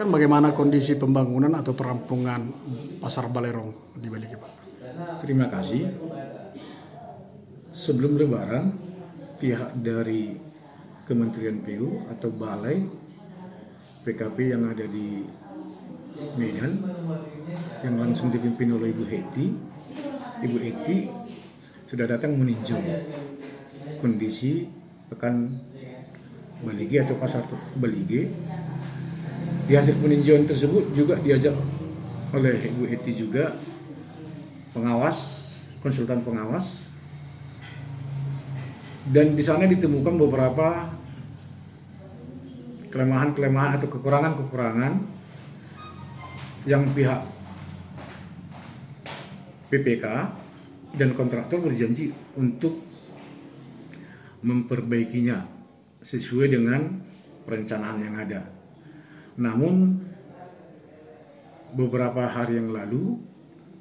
jelaskan bagaimana kondisi pembangunan atau perampungan pasar Balerong di Bali Pak? Terima kasih. Sebelum Lebaran, pihak dari Kementerian PU atau Balai PKP yang ada di Medan yang langsung dipimpin oleh Ibu Heti, Ibu Heti sudah datang meninjau kondisi pekan Balige atau pasar Balige. Di hasil peninjauan tersebut juga diajak oleh Ibu Eti juga pengawas, konsultan pengawas. Dan di sana ditemukan beberapa kelemahan-kelemahan atau kekurangan-kekurangan yang pihak PPK dan kontraktor berjanji untuk memperbaikinya sesuai dengan perencanaan yang ada. Namun beberapa hari yang lalu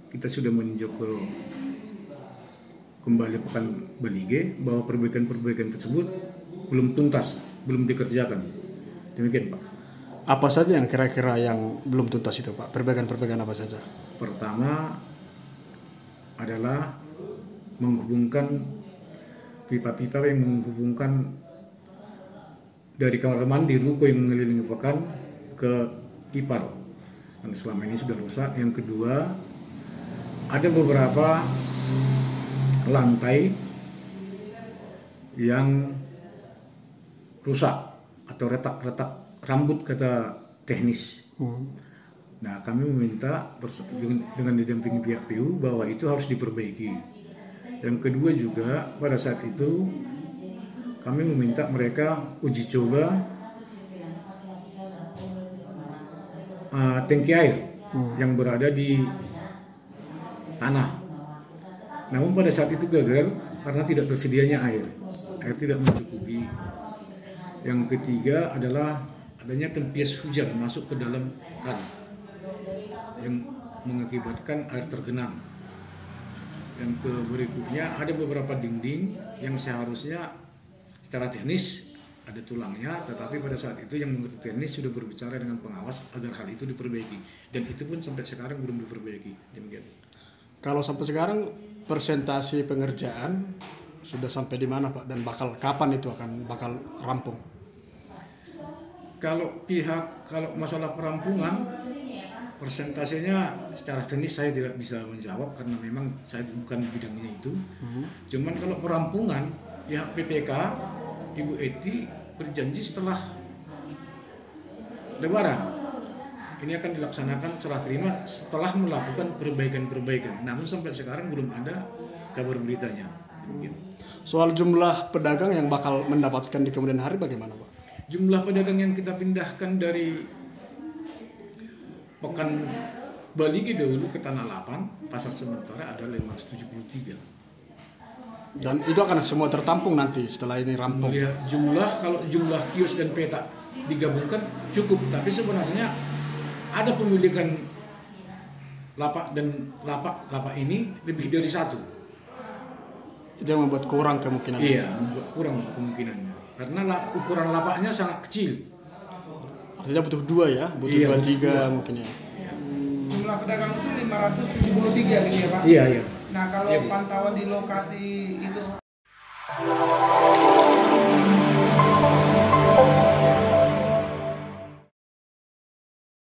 kita sudah meninjau ke kembali pekan Belige bahwa perbaikan-perbaikan tersebut belum tuntas, belum dikerjakan. Demikian Pak. Apa saja yang kira-kira yang belum tuntas itu Pak? Perbaikan-perbaikan apa saja? Pertama adalah menghubungkan pipa-pipa yang menghubungkan dari kamar mandi ruko yang mengelilingi pekan ke ipal yang selama ini sudah rusak. Yang kedua ada beberapa lantai yang rusak atau retak-retak rambut kata teknis. Hmm. Nah, kami meminta dengan didampingi pihak PU bahwa itu harus diperbaiki. Yang kedua juga pada saat itu kami meminta mereka uji coba uh, tangki air hmm. yang berada di tanah. Namun pada saat itu gagal karena tidak tersedianya air. Air tidak mencukupi. Yang ketiga adalah adanya tempias hujan masuk ke dalam pekan yang mengakibatkan air tergenang. Yang ke berikutnya ada beberapa dinding yang seharusnya secara teknis ada tulangnya, tetapi pada saat itu yang mengerti teknis sudah berbicara dengan pengawas agar hal itu diperbaiki. Dan itu pun sampai sekarang belum diperbaiki. Demikian. Kalau sampai sekarang presentasi pengerjaan sudah sampai di mana Pak dan bakal kapan itu akan bakal rampung? Kalau pihak kalau masalah perampungan persentasenya secara teknis saya tidak bisa menjawab karena memang saya bukan bidangnya itu. Hmm. Cuman kalau perampungan pihak PPK Ibu Eti berjanji setelah Lebaran ini akan dilaksanakan serah terima setelah melakukan perbaikan-perbaikan. Namun sampai sekarang belum ada kabar beritanya. Soal jumlah pedagang yang bakal mendapatkan di kemudian hari bagaimana, Pak? Jumlah pedagang yang kita pindahkan dari Pekan Bali dahulu ke Tanah Lapan, pasar sementara ada 573. Dan itu akan semua tertampung nanti setelah ini rampung. Melihat jumlah kalau jumlah kios dan peta digabungkan cukup, tapi sebenarnya ada pemilikan lapak dan lapak lapak ini lebih dari satu. Itu yang membuat kurang kemungkinan. Iya, membuat kurang kemungkinannya. Karena ukuran lapaknya sangat kecil. Artinya butuh dua ya, butuh iya, dua tiga dua. mungkin ya. Iya. Jumlah pedagang itu 573 gitu ya Pak? Iya, iya. Nah kalau iya, pantauan di lokasi itu